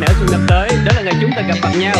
nữa xuân năm tới. Đó là ngày chúng ta gặp mặt nhau.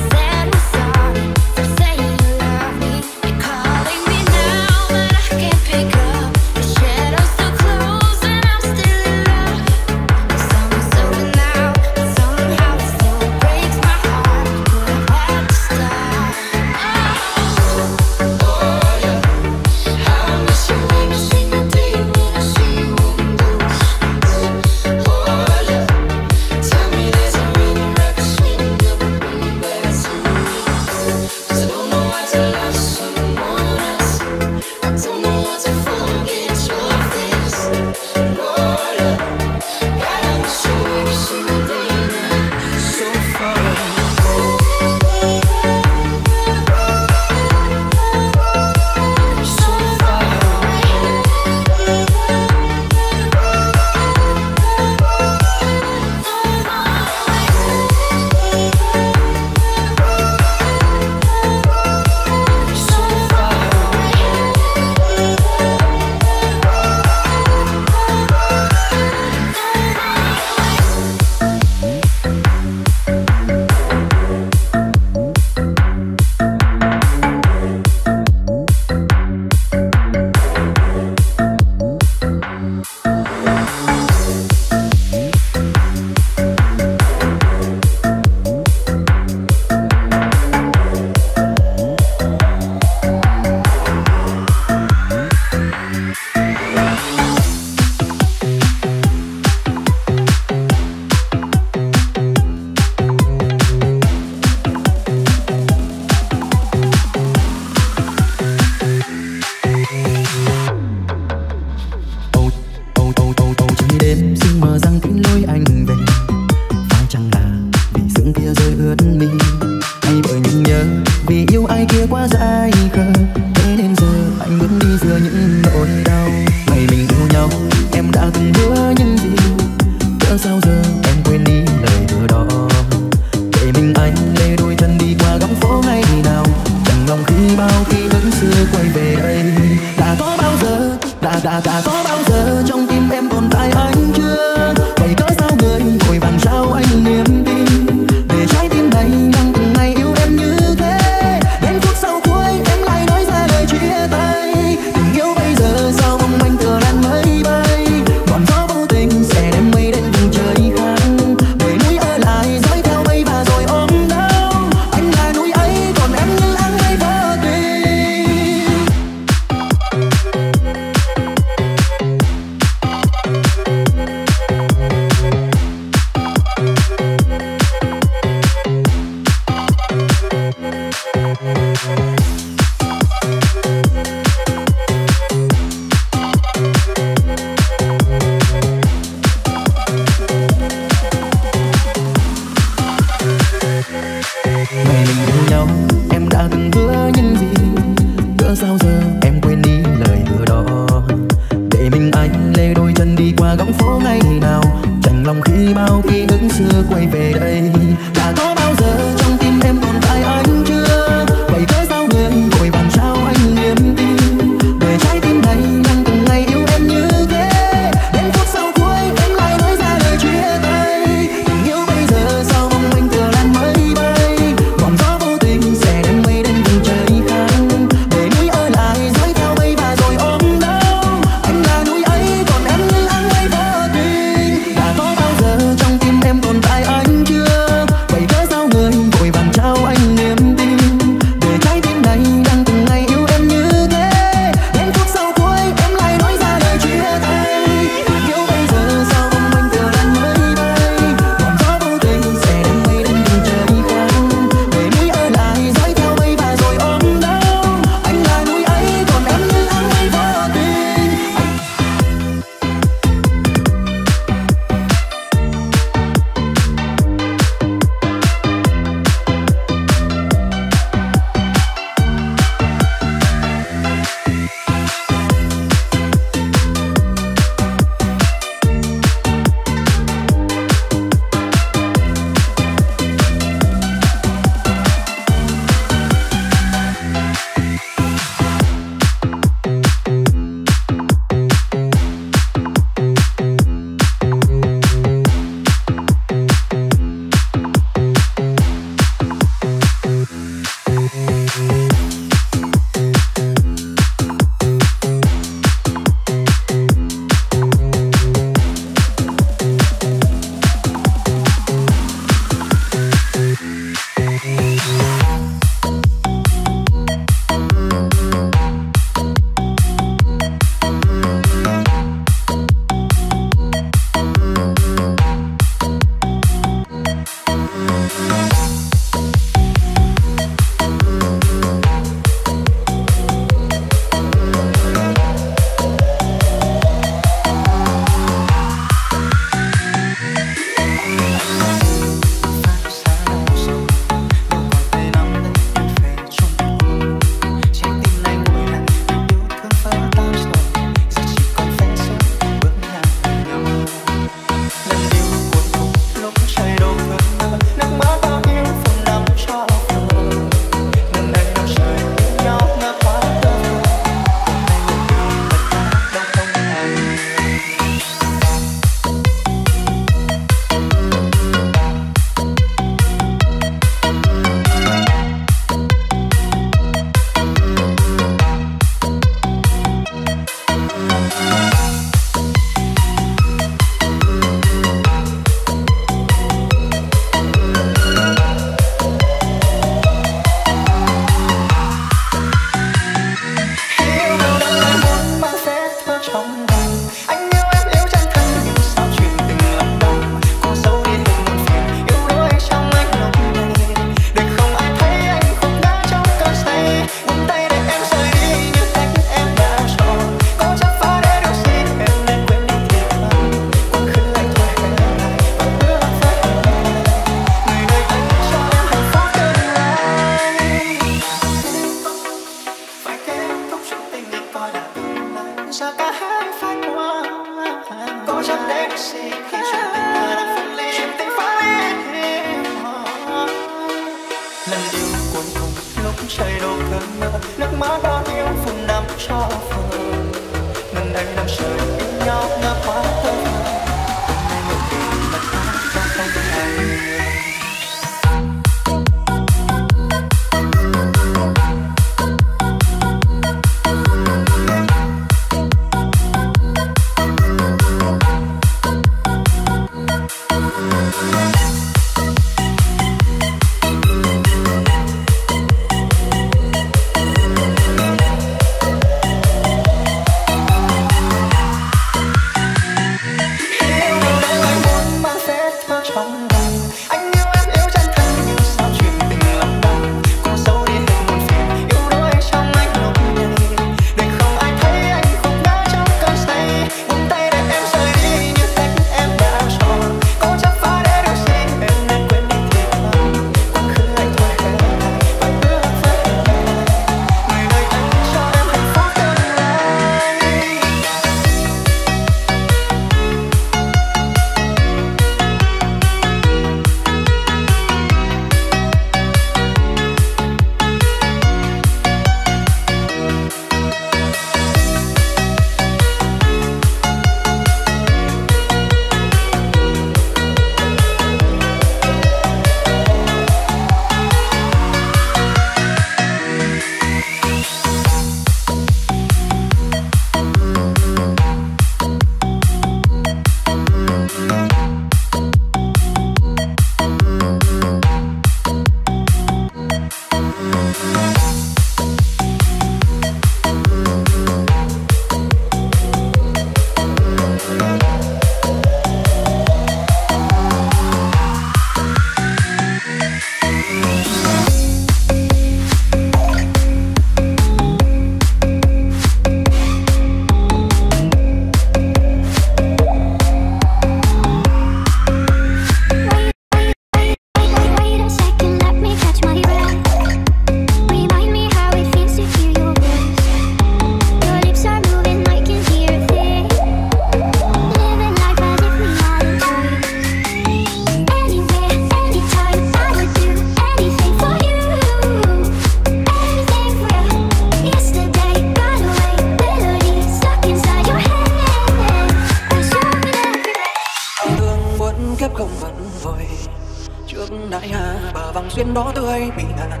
khiến đó tươi bị nạn.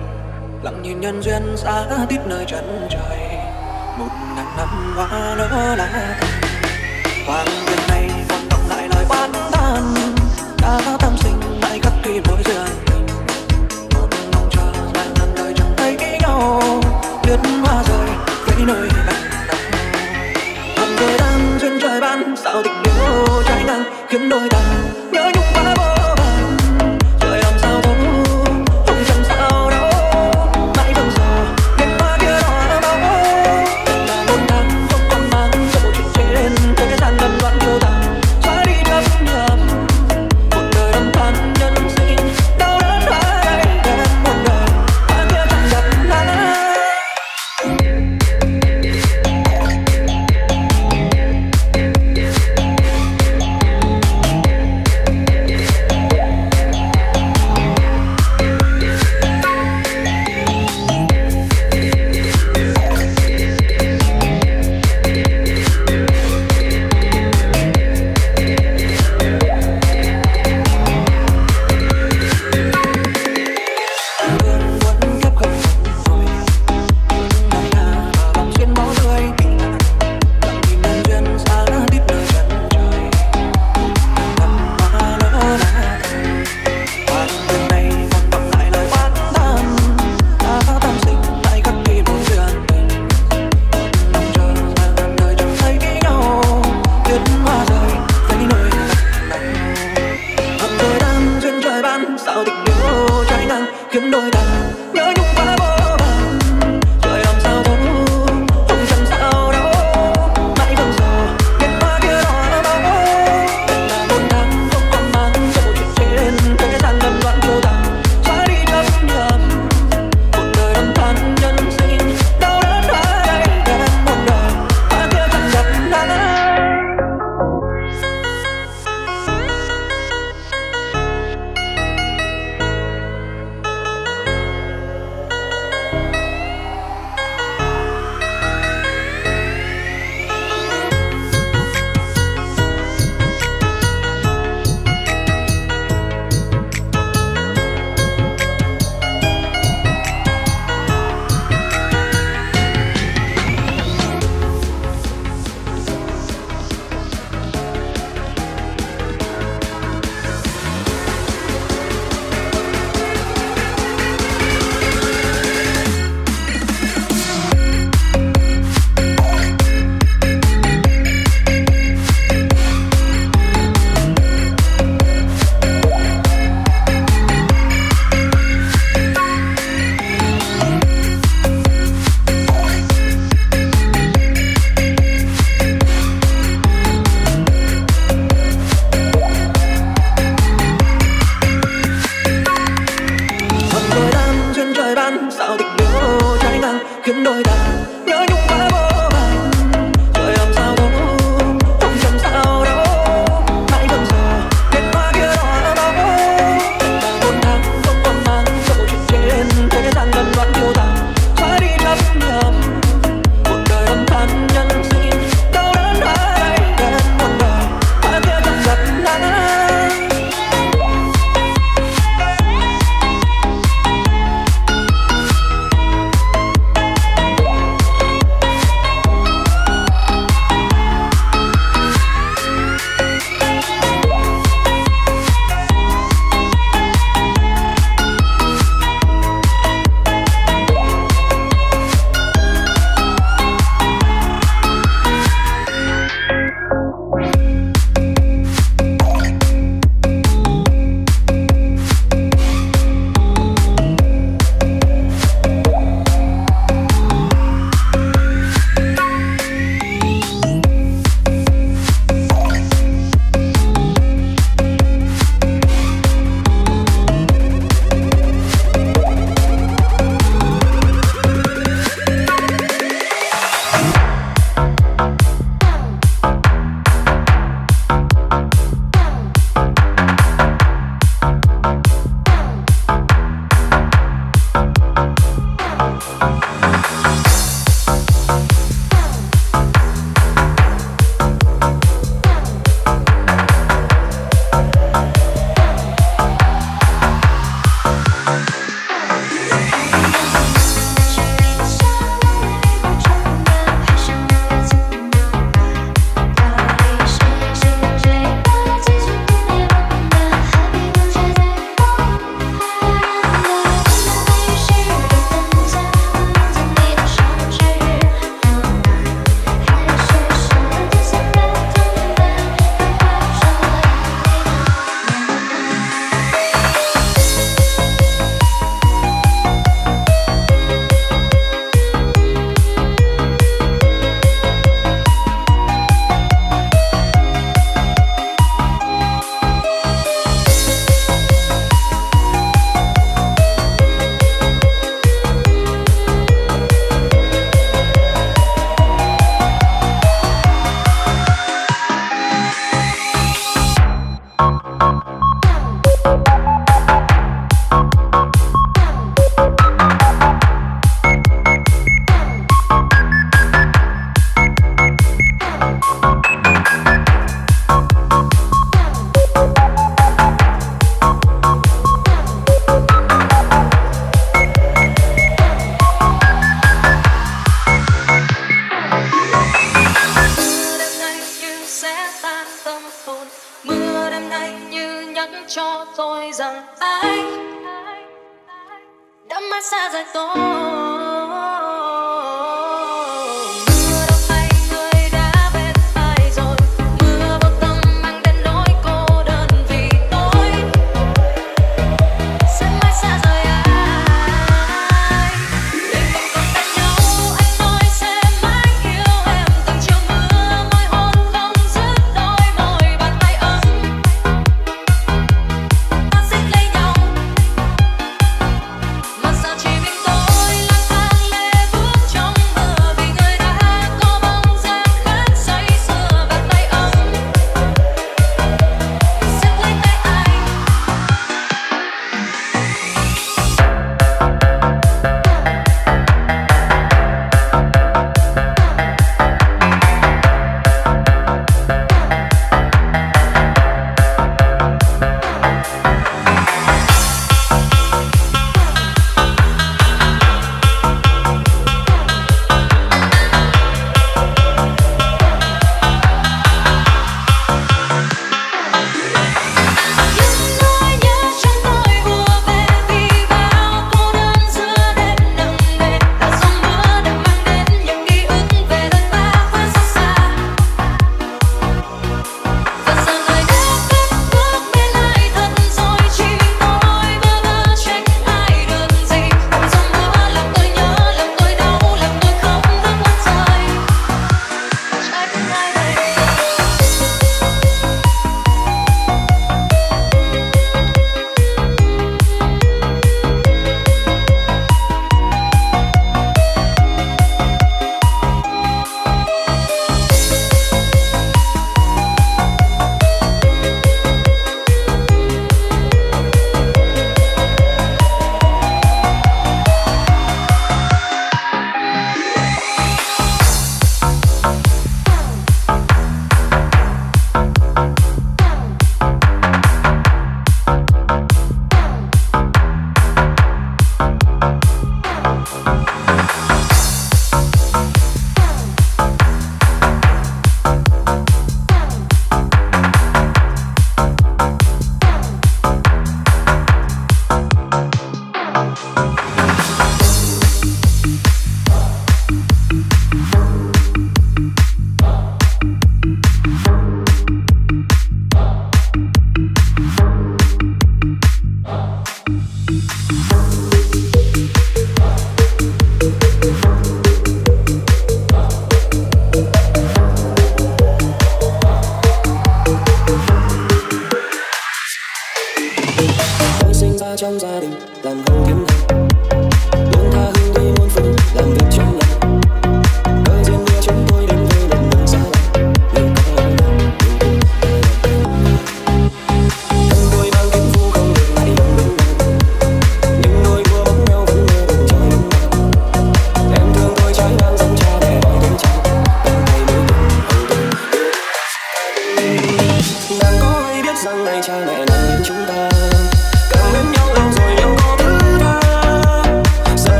Lặng nhìn nhân duyên xa tít nơi chân trời. Một ngàn năm hoa lỡ lá hoàng tiền này còn đọng lại lời oán tan đã tâm sinh lại khắc khi mỗi duyên một lòng chờ ngàn lần đời chẳng thấy nhau. Tuyết hoa rơi vẫy nơi bạn còn thời gian duyên trời ban, sao tình yêu trái ngang khiến đôi ta nhớ nhung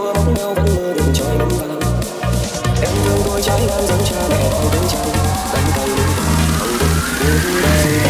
đua bắt nhau cơn mưa đường trời nắng vàng em nương đôi trái ngang giống cha mẹ vào bên trong cánh tay không đứng đây